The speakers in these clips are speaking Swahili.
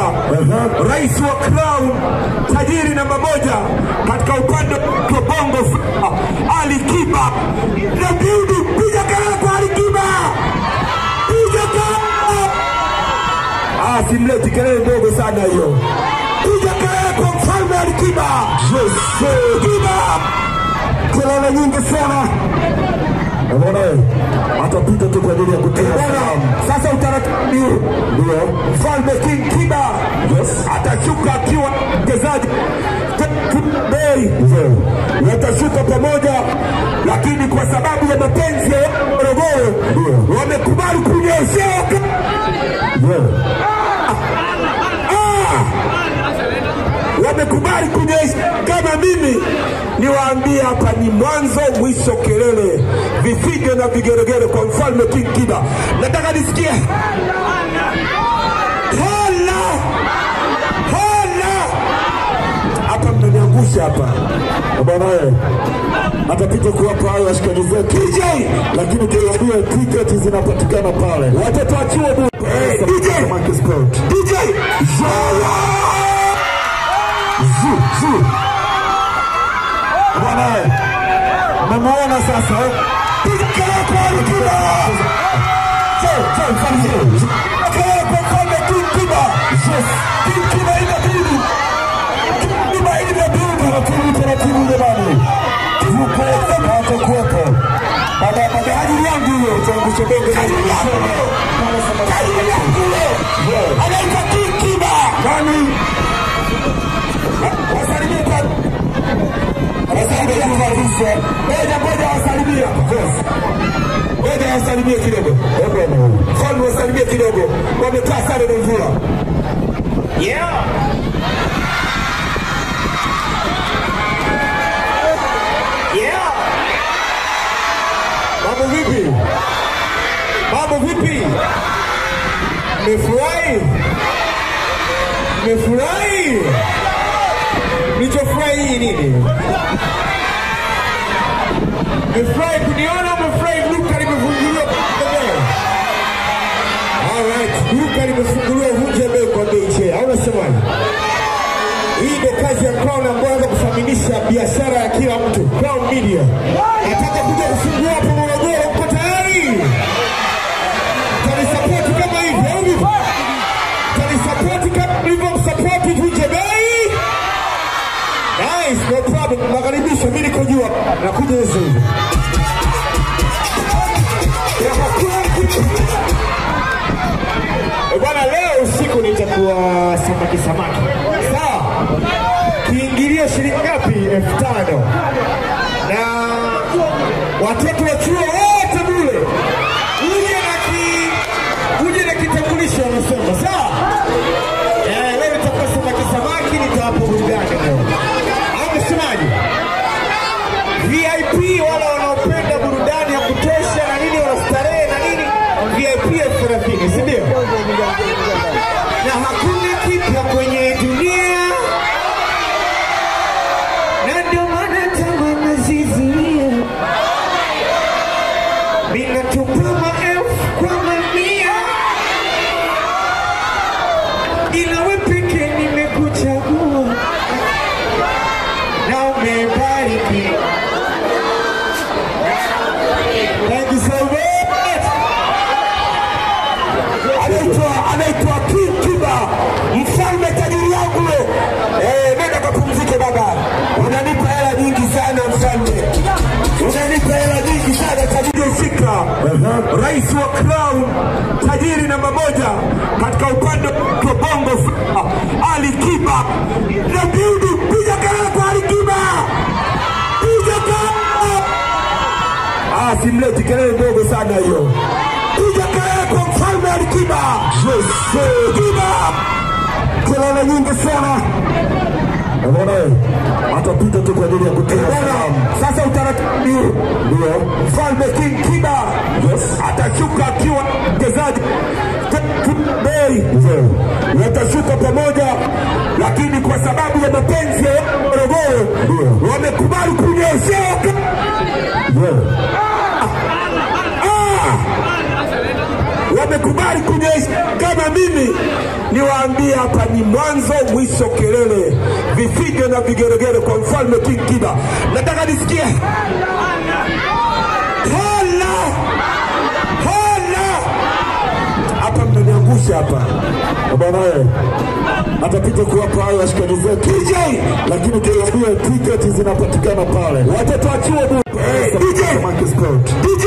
Afrika, rais wa Crown, tajiri namba moja katika upande wa bongo flava, Ali Kiba. Na biudi, piga kelele kwa Ali Kiba, piga kelele. Ah, simleti kelele ndogo sana hiyo. Piga kelele kwa mfalme Ali Kiba. Jose Kiba, kelele nyingi sana. Unaona? Wewe? Atapita tu kwa ajili ya kutia salamu. Sasa utaratibu. Ndio. Mfalme King Kiba. Yes. atashuka akiwa mchezaji. Bei watashuka pamoja, lakini kwa sababu ya mapenzi ya Morogoro wamekubali kunyeshewa wamekubali kunyesha kama mimi niwaambie hapa ni mwanzo mwisho kelele vifijo na vigeregere kwa mfalme King Kiba. Nataka nisikie. Hala hala hapa mnaniangusha hapa. Bwana wewe atapita kuwapa hayo washikaji zetu. DJ lakini tuwaambie tiketi zinapatikana pale. Watoto wa chuo bure. Hey, DJ DJ Zola Zu, zu. Bwana Mamãe na estação. Pica para o Cuba! Tchau, tchau, tchau. Karibu wasalimie ngoja wasalimie kidogo mfalme wasalimie kidogo wamekaa sare na mvua. Yeah. Yeah. mambo vipi mambo vipi mmefurahi mmefurahi mlichofurahi nini mmefurahi kuniona umefurahi? duka limefunguliwa duka limefunguliwa vunja bei kwa bei au unasemaje hii ndio kazi ya Crown ambayo anza kuthaminisha biashara ya kila mtu Crown Media nataka kuja kufungua hapo Morogoro mko tayari tanisapoti kama hivi au vipi tanisapoti kama mlivyomsapoti vunje bei Nice, no problem. Nakaribisha, mimi niko jua. Nakuja hizo hivi. Leo usiku nitakuwa samaki samaki. Sawa? Kiingilio shilingi ngapi? elfu tano na watoto wa chuo Rais wa Crown, tajiri namba moja katika upande wa bongo flava, Ali Kiba. Na piga kelele kwa Ali Kiba. Piga kelele. Ah, simleti kelele ndogo sana hiyo. Piga kelele kwa mfalme Ali Kiba. Jose Kiba. Kelele nyingi sana. Unaona? Wewe? Atapita tu kwa ajili ya kutia salamu. Sasa utaratibu. Ndio. Mfalme King Kiba. Yes. atashuka akiwa mchezaji. Bei. Watashuka pamoja, lakini kwa sababu ya mapenzi ya Morogoro wamekubali kunyeshewa wamekubali kunyesha. Kama mimi. Niwaambie hapa ni mwanzo mwisho, kelele, vifijo na vigeregere kwa mfalme King Kiba. Nataka nisikie. Hola! Hola! Hapa mnaniangusha hapa. Bwana atapita kuwapa hayo washikaji zetu. DJ, lakini tuambie tiketi zinapatikana pale, watoto wa chuo. DJ DJ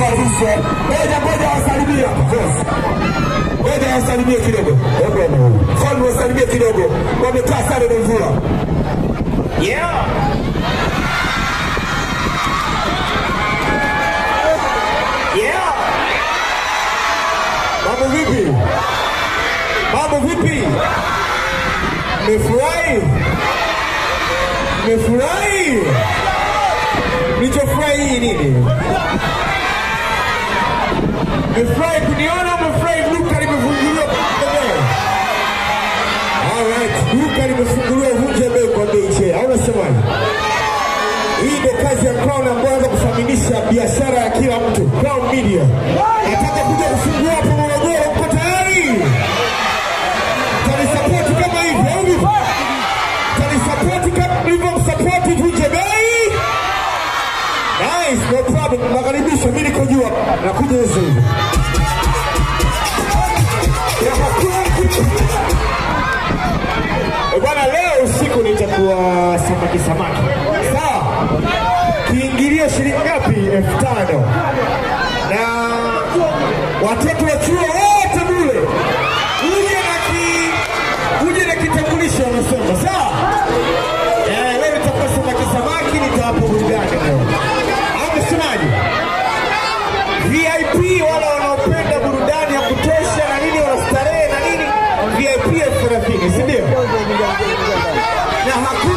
kwa ruhusa moja moja wasalimie kidogo Yeah. Nini? Mmefurahi kuniona? Duka limefunguliwa duka limefunguliwa vunja bei kwa. Au? Hii kazi ya Crown ambayo anza kuthaminisha biashara ya kila mtu. Crown Media. Nakuja hizi hivi. Eh, Bwana, leo usiku nitakuwa samaki samaki, sawa? Kiingilio shilingi ngapi? elfu tano na watoto wa chuo na